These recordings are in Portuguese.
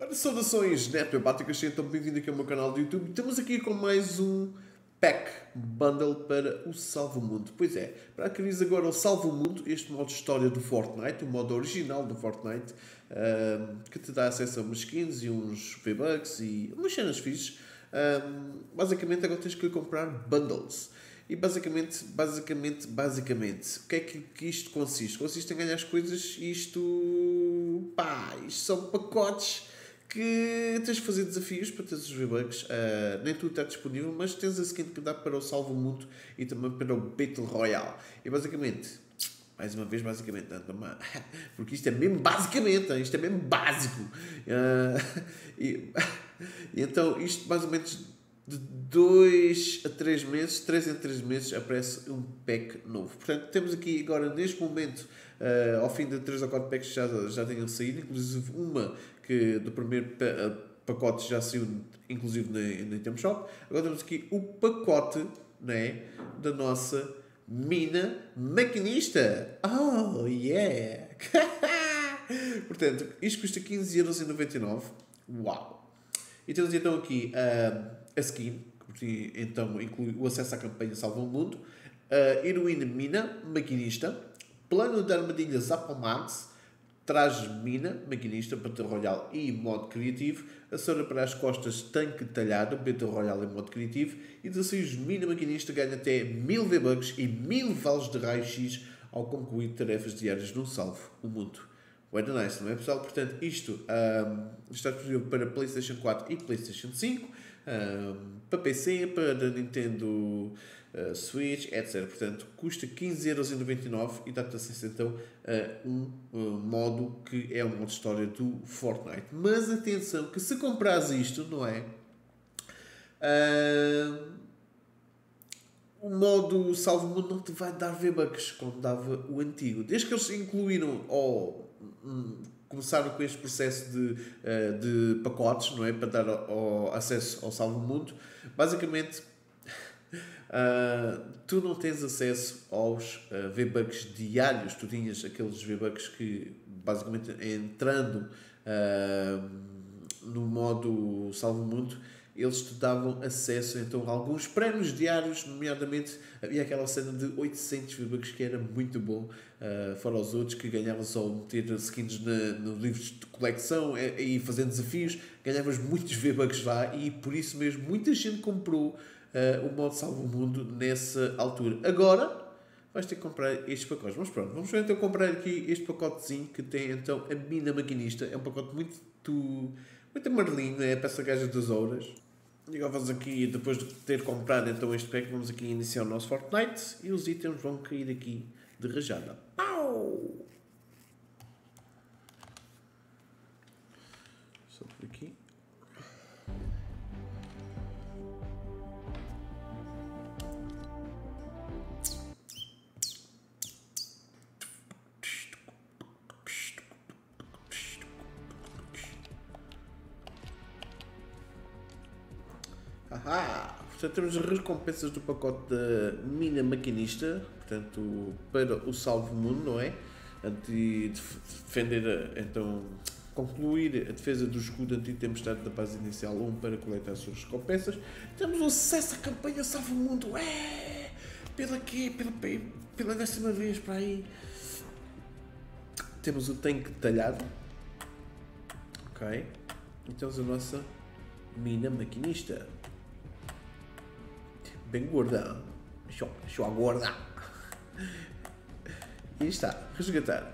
Ora, saudações netbebáticas, sejam bem-vindos aqui ao meu canal do YouTube. Estamos aqui com mais um pack bundle para o Salvo Mundo. Pois é, para adquirir agora o Salvo Mundo, este modo de história do Fortnite, o modo original do Fortnite, que te dá acesso a umas skins e uns V-Bucks e umas cenas fixes. Basicamente agora tens que comprar bundles. E basicamente, basicamente, basicamente, o que é que, que isto consiste? Consiste em ganhar as coisas, isto, pá, isto são pacotes que tens que fazer desafios para ter os V-Bucks. Uh, nem tudo está disponível, mas tens a skin que dá para o Salvo Mundo e também para o Battle Royale. E basicamente, mais uma vez, basicamente, porque isto é mesmo basicamente, isto é mesmo básico. Uh, e, e, então, isto mais ou menos de 2 a 3 meses, 3 em 3 meses aparece um pack novo. Portanto, temos aqui agora, neste momento, uh, ao fim de 3 ou 4 packs já, já tenham saído, inclusive uma que do primeiro pacote já saiu, inclusive no, no Item Shop. Agora temos aqui o pacote né, da nossa mina maquinista. Oh, yeah! Portanto, isto custa 15,99€. Uau! E temos então aqui uh, a skin, que então inclui o acesso à campanha Salva o Mundo, uh, heroína mina maquinista, plano de armadilhas Max trajes mina, maquinista, Battle Royale e modo criativo, a para as costas, tanque talhado, Battle Royale e modo criativo, e desafios mina maquinista ganha até 1000 V-Bucks e 1000 vales de raio-x ao concluir tarefas diárias no salvo, o mundo. Well nice, não é pessoal? Portanto, isto um, está disponível para PlayStation 4 e PlayStation 5, um, para PC, para Nintendo uh, Switch, etc. Portanto, custa 15,99€ e dá-te acesso então a um uh, modo que é o modo história do Fortnite. Mas atenção, que se compras isto, não é? O modo salvo mundo não te vai dar V-Bucks como dava o antigo. Desde que eles incluíram ou um, começaram com este processo de, uh, de pacotes, não é? Para dar o acesso ao salvo mundo, basicamente Uh, tu não tens acesso aos uh, V-Bucks diários, tu tinhas aqueles V-Bucks que, basicamente, entrando uh, no modo Salvo Mundo, eles te davam acesso então a alguns prémios diários, nomeadamente havia aquela cena de 800 V-Bucks que era muito bom, uh, fora os outros que ganhavas só meter skins na, no livros de coleção e, e fazendo desafios, ganhavas muitos V-Bucks lá e por isso mesmo muita gente comprou uh, o modo salvo o mundo nessa altura. Agora vais ter que comprar estes pacotes. Mas pronto, vamos então comprar aqui este pacotezinho que tem então a mina maquinista. É um pacote muito, muito amarelinho, é a peça gaja das horas. Agora vamos aqui, depois de ter comprado então este pack, vamos aqui iniciar o nosso Fortnite e os itens vão cair aqui de rajada. Pau! Só por aqui. Ah, portanto temos as recompensas do pacote da mina maquinista, portanto, para o salvo mundo, não é? De defender, então, concluir a defesa do escudo anti-tempestade da base inicial 1 para coletar as suas recompensas. Temos acesso à campanha Salvo Mundo, é! Pela quê? Pela, pela décima vez para aí. Temos o tanque talhado. Ok. E temos a nossa mina maquinista bem gorda. Show, show gorda. E está, resgatar.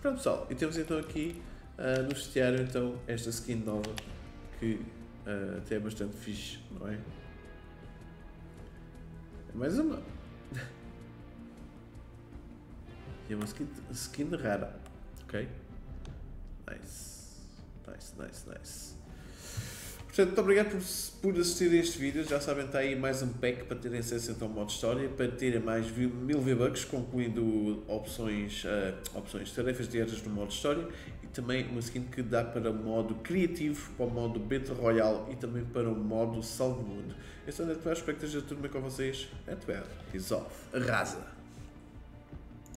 Pronto pessoal, e temos então aqui uh, no bestiário então esta skin nova que uh, até é bastante fixe, não é? É mais uma. E é uma skin, skin rara, ok? Nice, nice, nice, nice. Portanto, muito obrigado por, por a este vídeo. Já sabem, está aí mais um pack para terem acesso então ao modo história, para terem mais mil V-Bucks, concluindo opções, uh, opções, tarefas diárias no modo história e também uma skin que dá para o modo criativo, para o modo Battle Royale e também para o modo Salvo Mundo. Este é o Netware, espero que esteja tudo bem com vocês. Netware, is off. Arrasa!